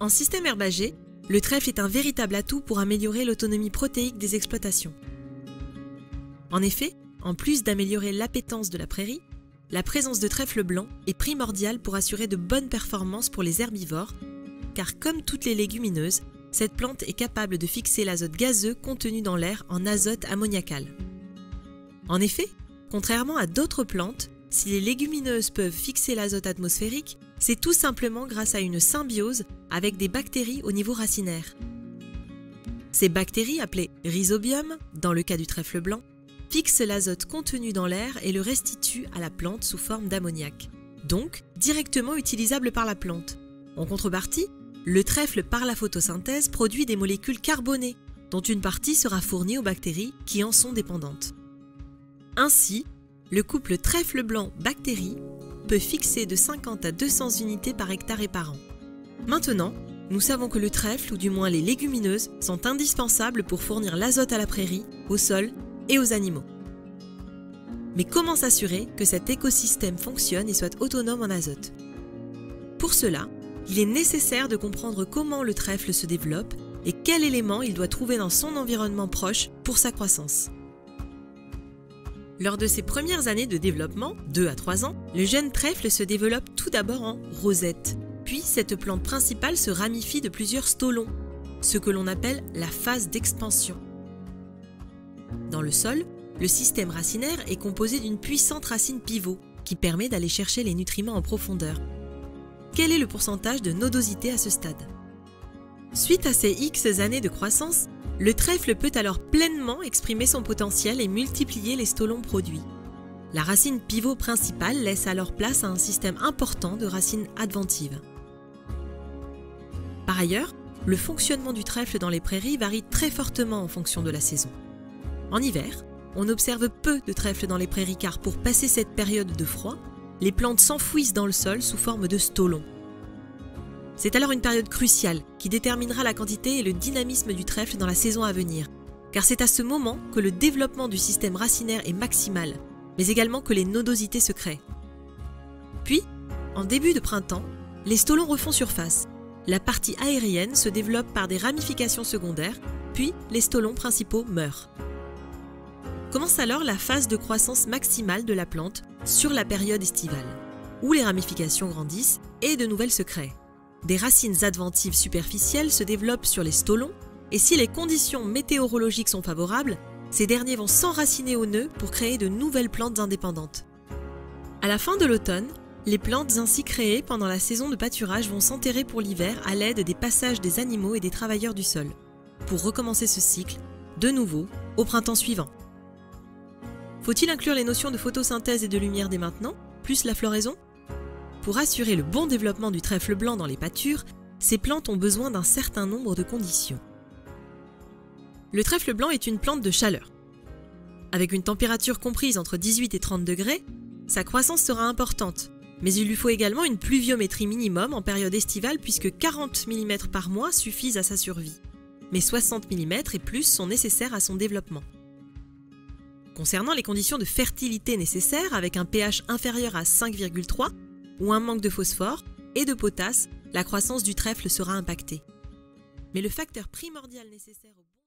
En système herbagé, le trèfle est un véritable atout pour améliorer l'autonomie protéique des exploitations. En effet, en plus d'améliorer l'appétence de la prairie, la présence de trèfle blanc est primordiale pour assurer de bonnes performances pour les herbivores, car comme toutes les légumineuses, cette plante est capable de fixer l'azote gazeux contenu dans l'air en azote ammoniacal. En effet, contrairement à d'autres plantes, si les légumineuses peuvent fixer l'azote atmosphérique, c'est tout simplement grâce à une symbiose avec des bactéries au niveau racinaire. Ces bactéries, appelées rhizobium dans le cas du trèfle blanc, fixent l'azote contenu dans l'air et le restituent à la plante sous forme d'ammoniac, donc directement utilisable par la plante. En contrepartie, le trèfle par la photosynthèse produit des molécules carbonées, dont une partie sera fournie aux bactéries qui en sont dépendantes. Ainsi, le couple trèfle blanc-bactérie peut fixer de 50 à 200 unités par hectare et par an. Maintenant, nous savons que le trèfle, ou du moins les légumineuses, sont indispensables pour fournir l'azote à la prairie, au sol et aux animaux. Mais comment s'assurer que cet écosystème fonctionne et soit autonome en azote? Pour cela, il est nécessaire de comprendre comment le trèfle se développe et quels éléments il doit trouver dans son environnement proche pour sa croissance. Lors de ses premières années de développement, 2 à 3 ans, le jeune trèfle se développe tout d'abord en rosette. Puis cette plante principale se ramifie de plusieurs stolons, ce que l'on appelle la phase d'expansion. Dans le sol, le système racinaire est composé d'une puissante racine pivot qui permet d'aller chercher les nutriments en profondeur. Quel est le pourcentage de nodosité à ce stade? Suite à ces X années de croissance, le trèfle peut alors pleinement exprimer son potentiel et multiplier les stolons produits. La racine pivot principale laisse alors place à un système important de racines adventives. Par ailleurs, le fonctionnement du trèfle dans les prairies varie très fortement en fonction de la saison. En hiver, on observe peu de trèfle dans les prairies car pour passer cette période de froid, les plantes s'enfouissent dans le sol sous forme de stolons. C'est alors une période cruciale qui déterminera la quantité et le dynamisme du trèfle dans la saison à venir, car c'est à ce moment que le développement du système racinaire est maximal, mais également que les nodosités se créent. Puis, en début de printemps, les stolons refont surface. La partie aérienne se développe par des ramifications secondaires, puis les stolons principaux meurent. Commence alors la phase de croissance maximale de la plante sur la période estivale, où les ramifications grandissent et de nouvelles se créent. Des racines adventives superficielles se développent sur les stolons, et si les conditions météorologiques sont favorables, ces derniers vont s'enraciner au nœud pour créer de nouvelles plantes indépendantes. À la fin de l'automne, les plantes ainsi créées pendant la saison de pâturage vont s'enterrer pour l'hiver à l'aide des passages des animaux et des travailleurs du sol, pour recommencer ce cycle, de nouveau, au printemps suivant. Faut-il inclure les notions de photosynthèse et de lumière dès maintenant, plus la floraison? Pour assurer le bon développement du trèfle blanc dans les pâtures, ces plantes ont besoin d'un certain nombre de conditions. Le trèfle blanc est une plante de chaleur. Avec une température comprise entre 18 et 30 degrés, sa croissance sera importante, mais il lui faut également une pluviométrie minimum en période estivale puisque 40 mm par mois suffisent à sa survie. Mais 60 mm et plus sont nécessaires à son développement. Concernant les conditions de fertilité nécessaires, avec un pH inférieur à 5,3, ou un manque de phosphore et de potasse, la croissance du trèfle sera impactée. Mais le facteur primordial nécessaire au